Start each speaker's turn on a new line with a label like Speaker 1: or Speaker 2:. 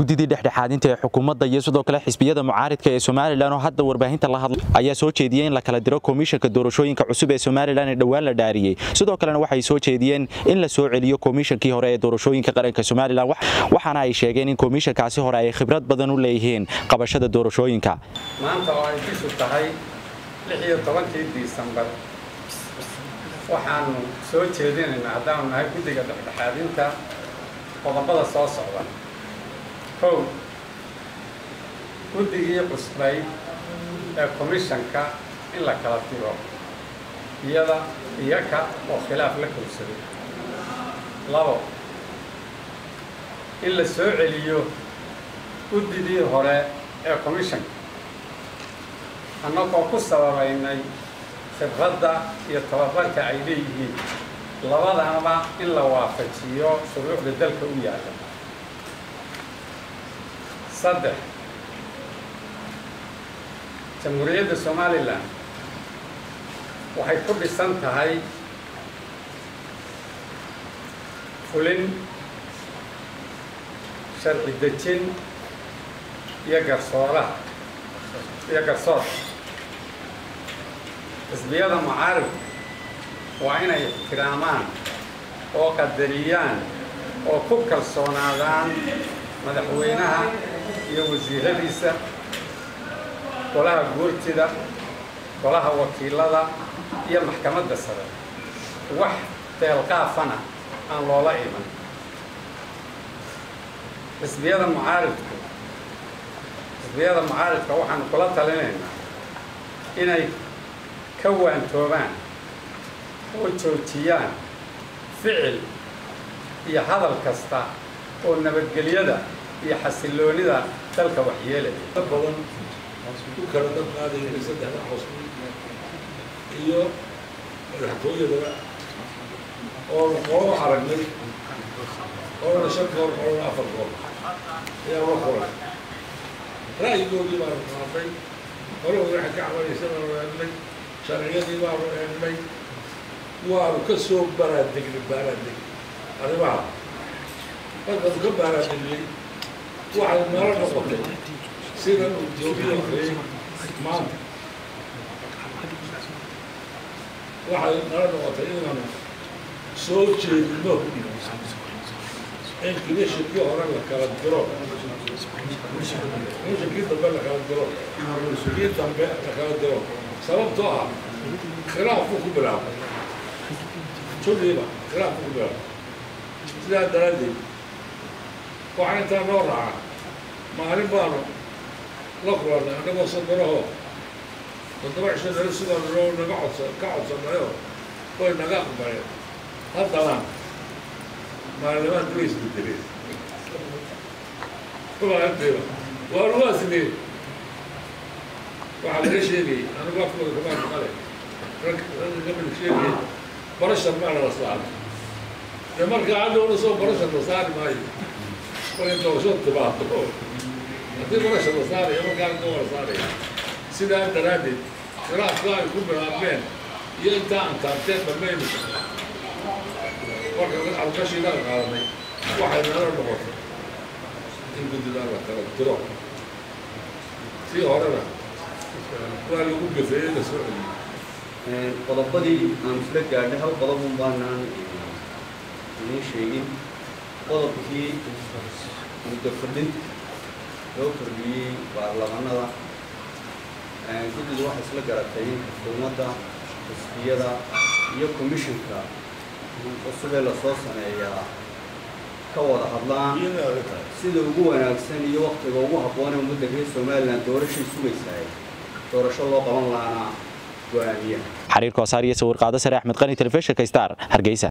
Speaker 1: guddidii dhexdhexaadinta ee xukuumadda iyo sidoo kale xisbiyada mucaaridka ee somalilan oo hadda warbaahinta la hadlay ayaa soo jeediyey in la kala diro komishanka doorashooyinka cusub ee somalilan ee dhowaan la dhaariyey. Sidoo kalena waxay soo jeediyeen in la soo celiyo komishankii hore ee doorashooyinka qaranka somalilan. Waxaana ay sheegeen in komishankaasi hore ay khibrad badan u leeyihiin qabashada doorashooyinka.
Speaker 2: Maanta oo ay bishu tahay lix iyo tobankii disembar. Waxaanu soo jeedinaynaa haddaanu nahay guddiga dhexdhexaadinta qodobada soo socda kow guddigii cusbayd ee komishanka in la kala diro iyada iyaka oo khilaaf la kowsaday labo in la soo celiyo guddidii hore ee komishanka annagoo ku sababaynay khibradda iyo tababarka ay leeyihiin labadanaba in la waafajiyo shuruucda dalka u yaalla saddex jamhuuriyadda somalilan waxay ku dhisan tahay fulin sharci dejin iyo garsooraha iyo garsoor. Xisbiyada mucaaridka waa inay ixtiraamaan oo qadariyaan oo ku kalsoonaadaan madaxweynaha iyo wasiiradiisa golaha guurtida golaha wakiilada iyo maxkamadda sare. Wax deelqaafana aan loola iman. Xisbiyada mucaaridku xisbiyada mucaaridka waxaanu kula talinaynaa inay ka waantoobaan oo joojiyaan ficil iyo hadal kasta oo nabadgelyada iyo xasilloonida dalka waxyeelaya
Speaker 3: badan ku kala dad qaadayna saddexda xusbi iyo madaxtooyadaba oona qolo aragnay qolona shan goor qolona afar goor. Ayaa la qoray ra'yigoodii baanu qaatay. Qolahooda waxay ka cabanaysa baanu eegnay. Sharciyadii baanu eegnay. Waanu ka soo baaraandegnay baaraandeg arrimaha. Markaanu ka baaraandegnay waxay nala noqotay sida uu joogiyo akriyay maanta waxay nala noqotay inaanu soo jeedino in commissionkii hore la kala diro commissionkii dambe la kala diro kii dambe la kala diro sababtoo ah khilaaf buu ku bilaabay julliiba khilaaf buu ku bilaabay sidaa daraaddeed waxaa intaa noo raaca maalin baanu la. Kulannay annagoo sadaraho toddoba cisho nala sugaanu noo naga codsa ka codsanayo way naga aqbaleen haddana maalimaan dula isbedeleen maaanteeda waa lugaasne waxaa laga sheegayay anigu afkooda kamaa maqale rag ragga gabadha sheegaya barashar maana la saaray dee markaa hadhowna soo barashar la saari maayo markay doorasho timaado haddii barashar la saaraya markaa inta waa la saaraya sidaa daraaddeed khilaafka ay ku bilaabmeen iyo intaa aan taabteen dhamaynu marka alkashii laga qaadanay waxay nala noqotay in guddidaa la kala diro sii horena waa lagu gafeeyey la soo celiyey
Speaker 4: qodobadii aan isla gaadhay hal qodobun baanaan idiin sheegin qodobkii muddo fadhinta loo kordhiyey baarlamanada guddidu waxay isla garatay in xukuumadda xisbiyada iyo commissionka cusubee la soo sameeyaa ka wada hadlaan sida ugu wanaagsan iyo waktiga ugu habboon ee ummadda reer somalilan doorashay sugaysahay doorasho loo qaban lahaana go'aamiyaha
Speaker 1: xariir koosaar iyo sawir qaado sare axmed qani telefishinka star hargeysa